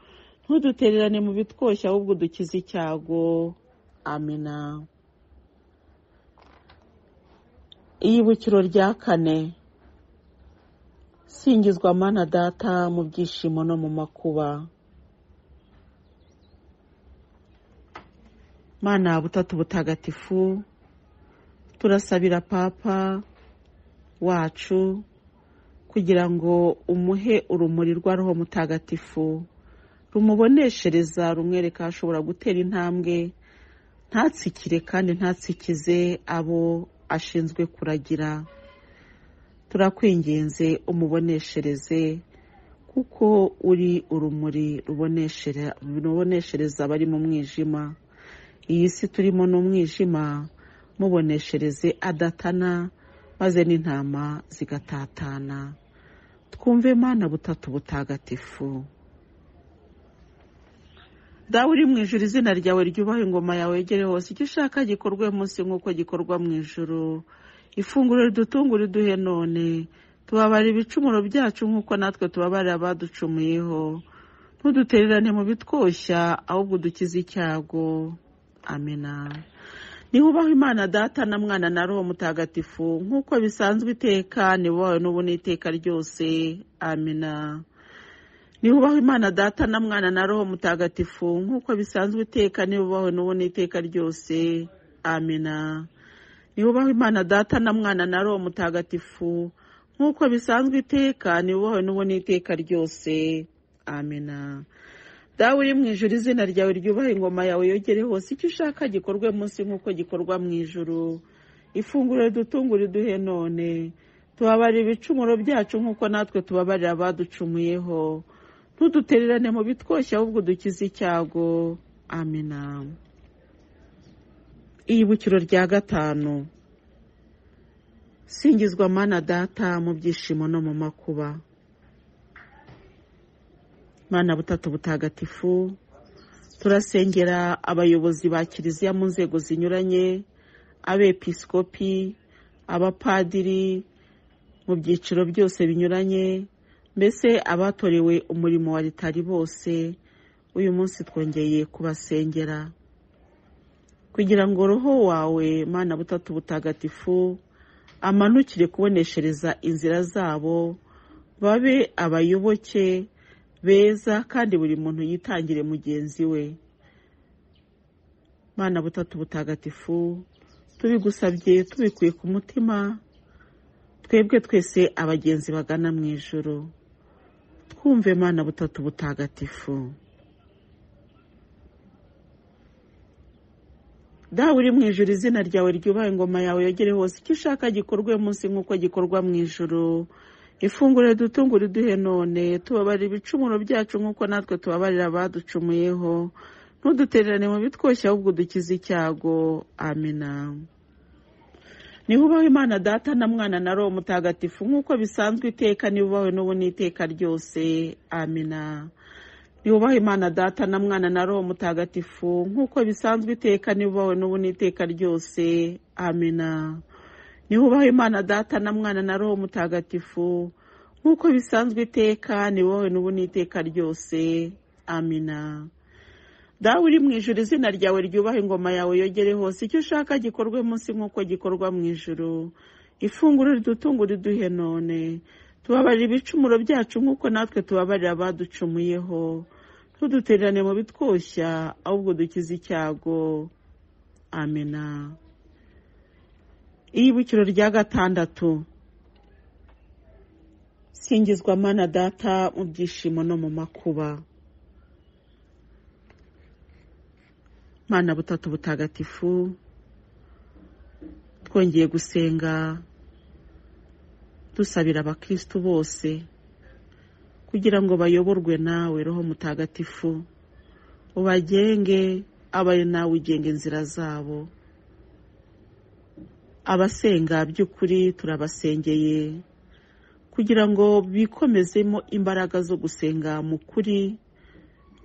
A: Ntudutererane mu bitwoshya ahubwo dukize icyago. Amena iyibukiro rya kane. Singizwa mana data mu byishimo no mu makuba. Mana butatu butagatifu turasabira papa wacu kugira ngo umuhe urumuri rwa roho mutagatifu rumuboneshereza rumwereka ashobora gutera intambwe. Ntatsikire kandi ntatsikize abo ashinzwe kuragira. Turakwinginze umuboneshereze kuko uri urumuri ruboneshereza abari mu mwijima. Iyi si turimo n'umwijima muboneshereze adatana maze n'intama zigatatana. Twumve mana butatu butagatifu. Dawe uri mu ijuru izina ryawe ryubaha ingoma yawe yegere hose. Icyo ushaka gikorwe munsi nk'uko gikorwa mu ijuru. Ifunguro ridutungura iduhe none. Tubabara ibicumuro byacu nk'uko natwe tubabarira abaducumuyeho. Ntudutererane mu bitwoshya ahubwo udukize icyago. Amena. Nihubaho imana data na mwana na roho mutagatifu nk'uko bisanzwe iteka nibubawe n'ubu n'iteka ryose. Amena. Nihubaho imana data na mwana na roho mutagatifu nk'uko bisanzwe iteka nibubawe n'ubu n'iteka ryose. Amena. Nibubaho imana data na mwana na roho mutagatifu. Nk'uko bisanzwe iteka nibubawe n'ubu n'iteka ryose. Amena dawe uri mu ijuru izina ryawe ryubaha ingoma yawe yogere hose. Icyo ushaka gikorwe munsi nk'uko gikorwa mu ijuru. Ifunguro ridutungura iduhe none. Tubabarira ibicumuro byacu nk'uko natwe tubabarira abaducumuyeho. Ntudutererane mu bitwoshya ahubwo dukize icyago. Amena iyibukiro rya gatanu. Singizwa mana data mu byishimo no mu makuba. Mana butatu butagatifu turasengera abayobozi ba kiliziya mu nzego zinyuranye abepiskopi abapadiri mu byiciro byose binyuranye mbese abatorewe umurimo wa ritari bose uyu munsi twongeye kubasengera. Kugira ngo roho wawe mana butatu butagatifu amanukire kuboneshereza inzira zabo babe abayoboke beza kandi buri muntu yitangire mugenzi we. Mana butatu butagatifu tubigusabye tubikuye ku mutima twebwe twese abagenzi bagana mu ijoro twumve mana butatu butagatifu. Dawe uri mu ijoro izina ryawe ryubaha ingoma yawe yogere hose. Icyo ushaka gikorwe munsi nk'uko gikorwa mu ijoro ifunguro ridutungura iduhe none. Tubabarira ibicumuro byacu nk'uko natwe tubabarira abaducumuyeho. Ntudutererane mu bitwoshya ahubwo dukize icyago. Amena nihubaho imana data na mwana na roho mutagatifu. Nk'uko bisanzwe iteka nibubawe n'ubu n'iteka ryose. Amena nihubaho imana data na mwana na roho mutagatifu nk'uko bisanzwe iteka nibubawe n'ubu n'iteka ryose. Amena nihubaho imana data na mwana na roho mutagatifu nk'uko bisanzwe iteka nibubawe n'ubu n'iteka ryose. Amina dawe uri mu ijoro izina ryawe ryubaha ingoma yawe yogere hose icyo ushaka gikorwe munsi nk'uko gikorwa mu ijoro ifunguro ridutungura iduhe none. Tubabarira ibicumuro byacu nk'uko natwe tubabarira abaducumuyeho. Ntudutererane mu bitwoshya ahubwo dukize icyago. Amena. Iyibukiro rya gatandatu. Singizwa mana data mu byishimo no mu makuba. Mana butatu butagatifu. Twongeye gusenga. Dusabira abakristu bose. Kugira ngo bayoborwe nawe roho mutagatifu ubagenge abaye nawe ugenga inzira zabo. Abasenga by'ukuri turabasengeye kugira ngo bikomezemo imbaraga zo gusenga mu kuri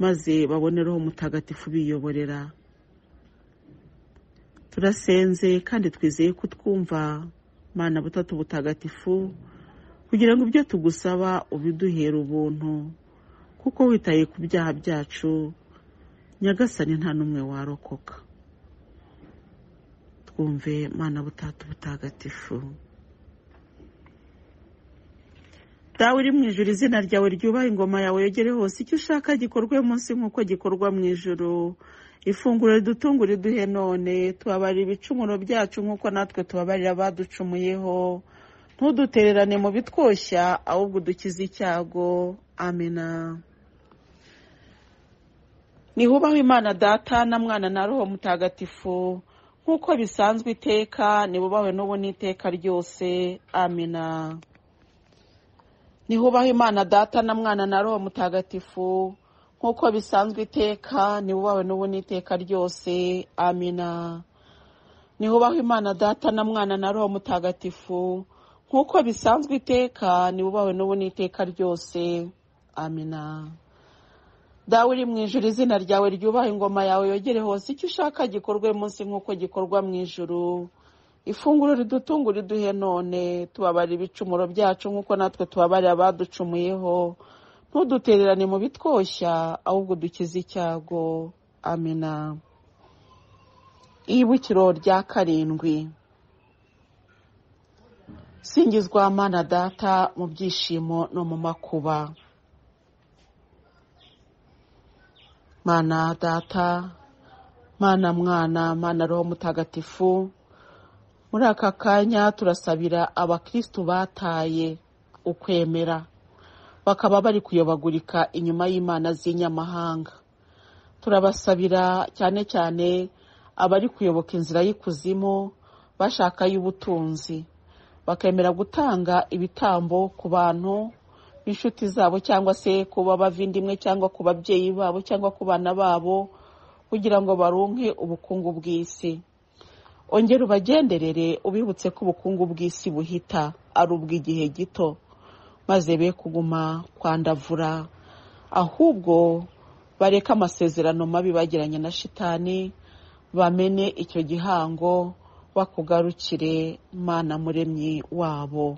A: maze babonereho mutagatifu biyoborera. Turasenze kandi twizeye ko twumva mana butatu butagatifu kugira ngo ibyo tugusaba ubiduhere ubuntu kuko witaye ku byaha byacu nyagasani nta n'umwe warokoka. Twumve mana butatu butagatifu. Dawe uri mu ijuru izina ryawe ryubaha ingoma yawe yogere hose icyo ushaka gikorwe munsi nk'uko gikorwa mu ijuru. Ifunguro ridutungura iduhe none tubabarira ibicumuro byacu nk'uko natwe tubabarira abaducumuyeho ntudutererane mu bitwoshya ahubwo udukize icyago. Amena nihubahwe imana data na mwana na roho mutagatifu. Nk'uko bisanzwe iteka nibubahwe n'ubu n'iteka ryose. Amina nihubahwe imana data na mwana na roho mutagatifu. Nk'uko bisanzwe iteka nibubahwe n'ubu n'iteka ryose. Amina nihubahwe imana data na mwana na roho mutagatifu. Nk'uko bisanzwe iteka nibubahwe n'ubu n'iteka ryose. Amina dawe uri mu ijuru izina ryawe ryubaha ingoma yawe yogere hose icyo ushaka gikorwe munsi nk'uko gikorwa mu ijuru. Ifunguro ridutungura iduhe none tubabarira ibicumuro byacu nk'uko natwe tubabarira abaducumuyeho. Ntudutererane mu bitwoshya ahubwo dukize icyago. Amina ibukiro rya karindwi. Singizwa mana data mu byishimo no mu makuba. Mana data mana mwana mana roho mutagatifu. Muri aka kanya turasabira abakristu bataye ukwemera. Bakaba bari kuyobagurika inyuma y'imana z'inyamahanga. Turabasabira cyane cyane abari kuyoboka inzira y'ikuzimu bashaka y'ubutunzi bakemera gutanga ibitambo ku bantu b'inshuti zabo cyangwa se ku b'abavindimwe cyangwa ku babyeyi babo cyangwa ku bana babo kugira ngo barunke ubukungu bw'isi. Ongera ubagenderere ubibutse ko ubukungu bw'isi buhita ari ubw'igihe gito maze be kuguma kwandavura ahubwo bareke amasezerano mabi bagiranye na shitani bamene icyo gihango bakugarukire mana muremyi wabo.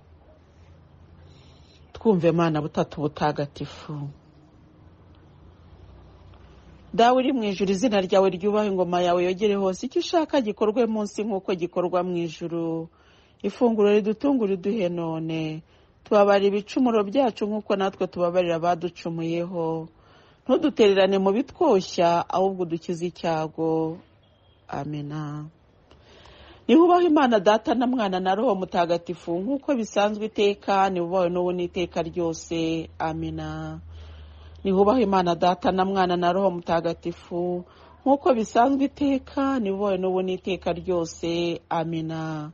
A: Twumve mana butatu butagatifu. Dawe uri mu ijuru izina ryawe ryubaha ingoma yawe yogere hose. Icyo ushaka gikorwe munsi nk'uko gikorwa mu ijuru. Ifunguro ridutungura iduhe none. Tubabarira ibicumuro byacu nk'uko natwe tubabarira abaducumuyeho ntudutererane mu bitwoshya ahubwo udukize icyago. Amena. Nihubaho imana data na mwana na roho mutagatifu nk'uko bisanzwe iteka nibubawe n'ubu n'iteka ryose. Amena nihubaho imana data na mwana na roho mutagatifu nk'uko bisanzwe iteka nibubawe n'ubu n'iteka ryose. Amena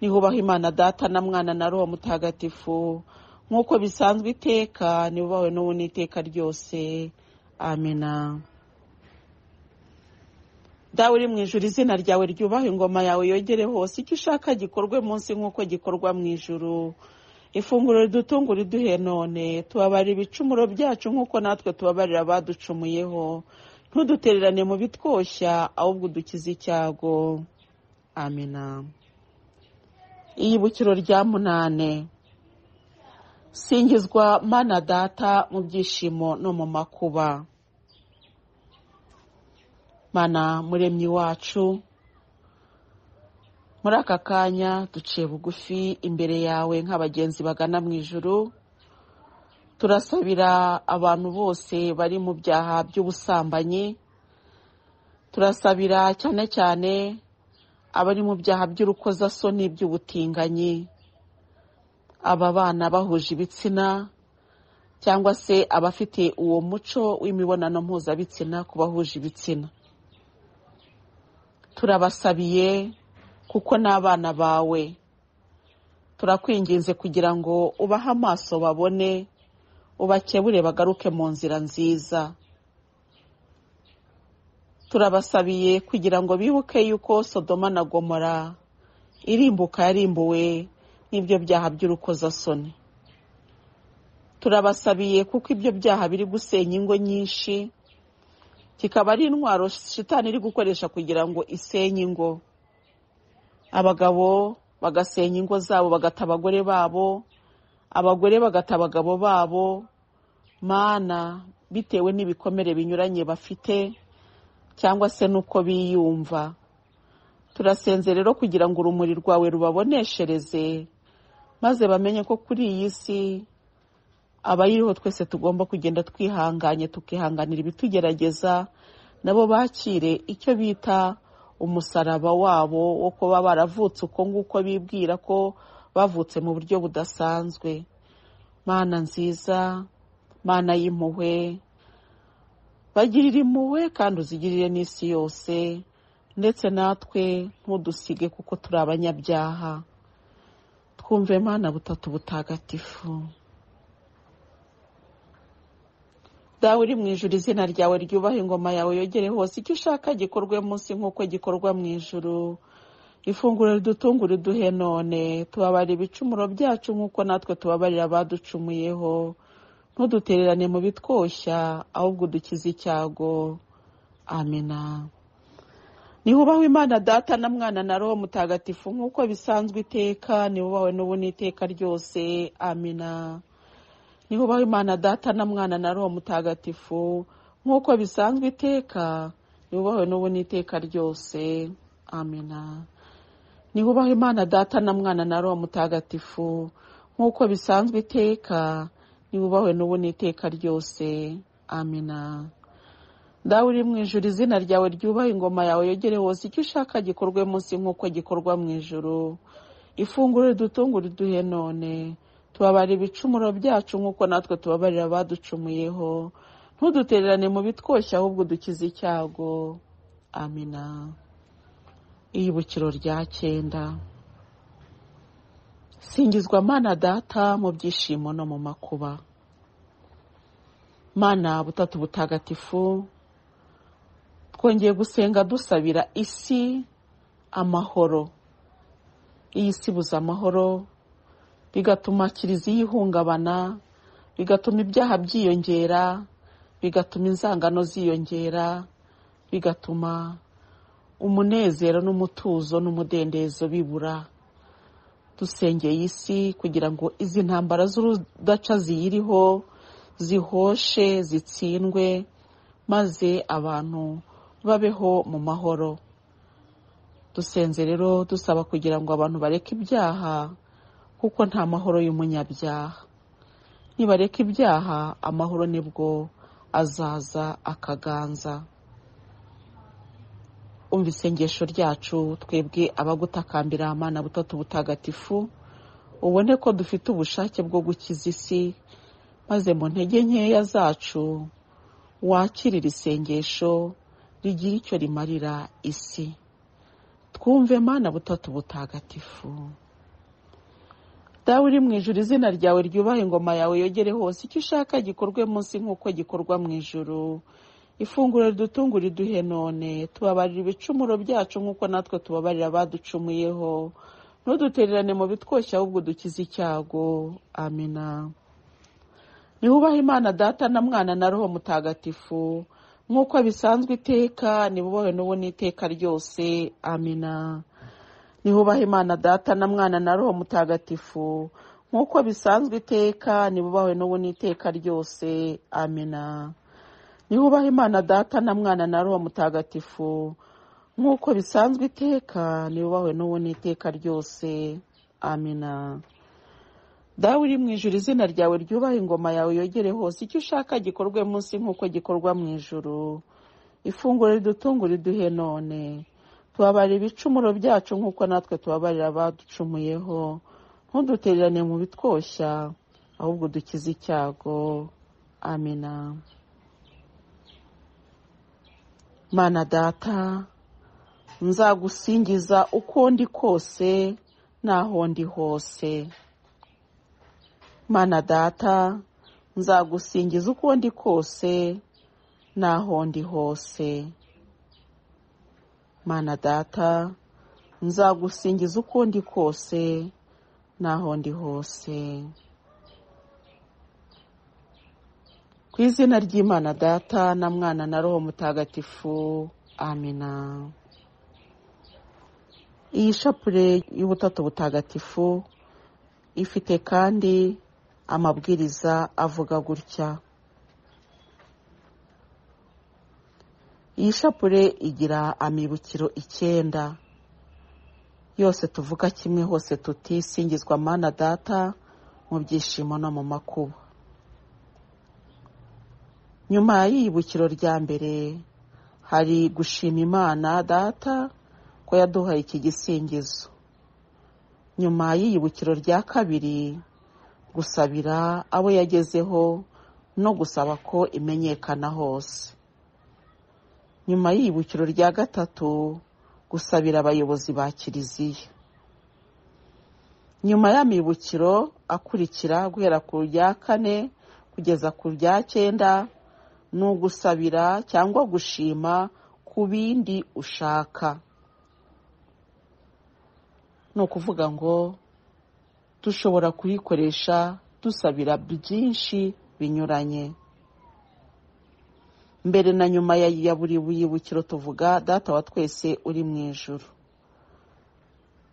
A: nihubaho imana data na mwana na roho mutagatifu nk'uko bisanzwe iteka nibubawe n'ubu n'iteka ryose. Amena dawe uri mu ijuru izina ryawe ryubaha ingoma yawe yogere hose. Icyo ushaka gikorwe munsi nk'uko gikorwa mu ijuru. Ifunguro ridutungura iduhe none. Tubabarira ibicumuro byacu nk'uko natwe tubabarira abaducumuyeho. Ntudutererane mu bitwoshya ahubwo udukize icyago. Amina. Iyibukiro rya munane. Singizwa mana data mu byishimo no mu makuba. Mana muremyi wacu. Muri aka kanya duciye bugufi imbere yawe nk'abagenzi bagana mu ijuru. Turasabira abantu bose bari mu byaha by'ubusambanyi. Turasabira cyane cyane abari mu byaha by'urukozasoni by'ubutinganyi. Aba bana bahuje ibitsina cyangwa se abafite uwo muco w'imibonano mpuzabitsina ku bahuje ibitsina. Turabasabiye kuko ni abana bawe. Turakwinginze kugira ngo ubahe amaso babone ubakebure bagaruke mu nzira nziza. Turabasabiye kugira ngo bibuke yuko sodoma na gomora irimbuka yarimbuwe n'ibyo byaha by'urukozasoni. Turabasabiye kuko ibyo byaha biri gusenya ingo nyinshi kikaba ari intwaro shitani iri gukoresha kugira ngo isenye ingo. Abagabo bagasenya ingo zabo bagata abagore babo abagore bagata abagabo babo mana bitewe n'ibikomere binyuranye bafite cyangwa se n'uko biyumva. Turasenze rero kugira ngo urumuri rwawe rubaboneshereze maze bamenye ko kuri iyi si abayiriho twese tugomba kugenda twihanganye tukihanganira ibitugerageza. Nabo bakire icyo bita umusaraba wabo wo kuba baravutse uko nguko bibwira ko bavutse mu buryo budasanzwe. Mana nziza mana y'impuhwe. Bagirire impuhwe kandi uzigirire n'isi yose ndetse natwe ntudusige kuko turi abanyabyaha. Twumve mana butatu butagatifu. Dawe uri mu ijuru izina ryawe ryubaha ingoma yawe yogere hose icyo ushaka gikorwe munsi nk'uko gikorwa mu ijuru. Ifunguro ridutungura riduhe none tubabara ibicumuro byacu nk'uko natwe tubabarira abaducumuyeho. Ntudutererane mu bitwoshya ahubwo udukize icyago. Amina nihubahwe imana data na mwana na roho mutagatifu nk'uko bisanzwe iteka nihubahwe n'ubu n'iteka ryose. Amina nihubahwe imana data na mwana na roho mutagatifu. Nk'uko bisanzwe iteka nihubahwe n'ubu n'iteka ryose. Amina nihubahwe imana data na mwana na roho mutagatifu. Nk'uko bisanzwe iteka nihubahwe n'ubu n'iteka ryose. Amina dawe uri mu ijuru izina ryawe ryubaha ingoma yawe yogere hose. Icyo ushaka gikorwe munsi nk'uko gikorwa mu ijuru. Ifunguro ridutungura riduhe none. Tubabara ibicumuro byacu nk'uko natwe tubabarira abaducumuyeho ntudutererane mu bitwoshya ahubwo dukize icyago. Amina. Iyibukiro rya cyenda. Singizwa mana data mu byishimo no mu makuba. Mana butatu butagatifu. Twongeye gusenga dusabira isi amahoro. Iyi si buze amahoro. Bigatuma kiliziya ihungabana bigatuma ibyaha byiyongera bigatuma inzangano ziyongera bigatuma umunezero n'umutuzo n'umudendezo bibura. Dusengeye isi kugira ngo izi ntambara z'urudaca ziyiriho zihoshe zitsindwe maze abantu babeho mu mahoro. Dusenze rero dusaba kugira ngo abantu bareke ibyaha kuko nta mahoro y'umunyabyaha. Nibareka ibyaha amahoro ni bwo azaza akaganza. Umva isengesho ryacu twebwe abagutakambira amana butatu butagatifu ubone ko dufite ubushake bwo gukiza isi maze mu ntege nkeya zacu wakirira isengesho rigira icyo rimarira isi. Twumve mana butatu butagatifu. Dawe uri mu ijuru izina ryawe ryubaha ingoma yawe yogere hose. Icyo ushaka gikorwe munsi nk'uko gikorwa mu ijuru. Ifunguro ridutungura riduhe none. Tubabarira ibicumuro byacu nk'uko natwe tubabarira abaducumuyeho. Ntudutererane mu bitwoshya ahubwo dukize icyago. Amina. Nihubahe imana data na mwana na roho mutagatifu. Nk'uko bisanzwe iteka nibubahe n'ubu n'iteka ryose. Amina. Nihubahe imana data na mwana na roho mutagatifu. Nk'uko bisanzwe iteka nibubahe n'ubu n'iteka ryose. Amina. Nihubahe imana data na mwana na roho mutagatifu. Nk'uko bisanzwe iteka nibubahe n'ubu n'iteka ryose. Amina. Dawe uri mu ijuru izina ryawe ryubaha ingoma yawe yogere hose. Icyo ushaka gikorwe munsi nk'uko gikorwa mu ijuru. Ifunguro ridutungura riduhe none. Tubabarira ibicumuro byacu nk'uko natwe tubabarira abaducumuyeho. Ntudutererane mu bitwoshya ahubwo dukize icyago. Amina. Mana data nzagusingiza uko ndi kose n'aho ndi hose. Mana data nzagusingiza uko ndi kose n'aho ndi hose. Mana data nzagusingiza uko ndi kose n'aho ndi hose. Ku izina ry'imana data na mwana na roho mutagatifu amina iyi shapure y'ubutatu butagatifu ifite kandi amabwiriza avuga gutya. Iyi shapure igira amibukiro icyenda. Yose tuvuga kimwe hose tuti singizwa mana data mu byishimo no mu makuba. Nyuma y'iyibukiro rya mbere hari gushima imana data ko yaduhaye iki gisingizo. Nyuma y'iyibukiro rya kabiri gusabira abo yagezeho no gusaba ko imenyekana hose. Nyuma y'iyibukiro rya gatatu gusabira abayobozi ba kiliziya. Nyuma y'amibukiro akurikira guhera ku rya kane kugeza ku rya cyenda ni ugusabira cyangwa gushima ku bindi ushaka. Ni ukuvuga ngo dushobora kuyikoresha dusabira byinshi binyuranye. Mbere na nyuma ya buri yibukiro tuvuga data wa twese uri mu ijoro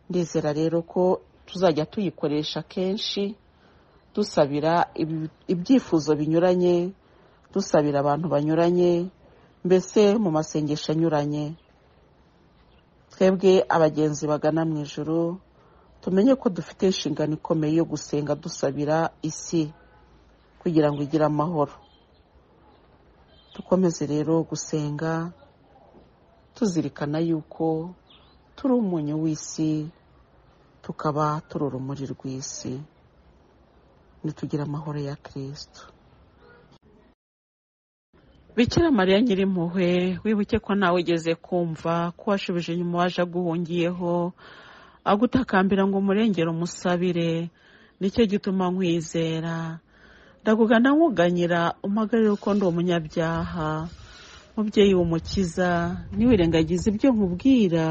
A: ndizera rero ko tuzajya tuyikoresha kenshi dusabira ibyifuzo binyuranye dusabira abantu banyuranye mbese mu masengesho anyuranye. Twebwe abagenzi bagana mu ijoro tumenye ko dufite inshingano ikomeye yo gusenga dusabira isi kugira ngo igire amahoro. Dukomeze rero gusenga tuzirikana yuko turi umunyu w'isi tukaba turi urumuri rw'isi. Nitugire amahoro ya kirisito bikira mariya nyirimpuhwe wibuke ko nawe ugeze kumva ko washubije inyuma waje aguhungiyeho agutakambira ngo umurengere umusabire. Nicyo gituma nkwizera. Ndakugana nkuganyira umpagarire uko ndi umunyabyaha mubyeyi w'umukiza ntiwirengagize ibyo nkubwira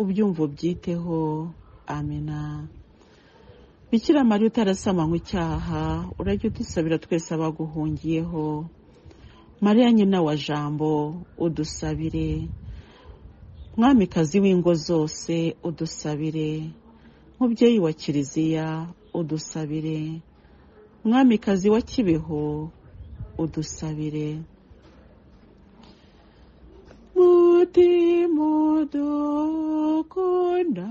A: ubyumva ubyiteho. Amina. Bikira mariya utarasamanywe icyaha urajya udusabira twese abaguhungiyeho. Mariya nyina wa jambo udusabire. Mwamikazi w'ingo zose udusabire. Mubyeyi wa kiliziya udusabire. Mwamikazi wa kibeho udusabire. Mutima udukunda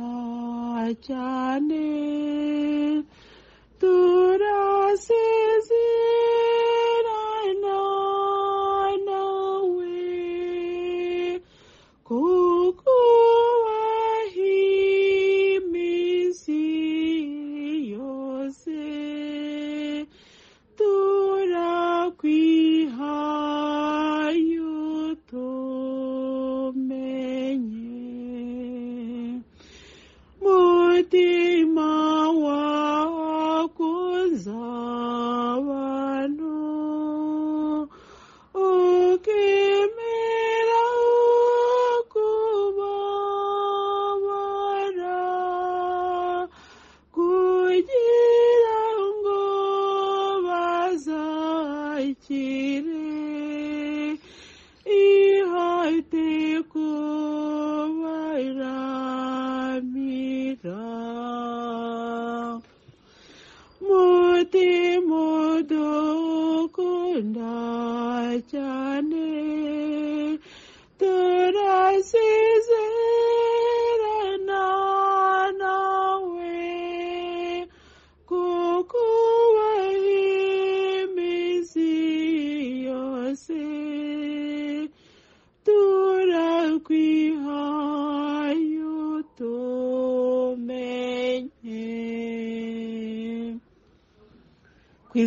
A: cyane turasezerana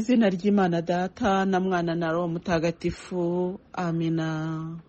A: izina ry'imana data na mwana na roho mutagatifu. Amina.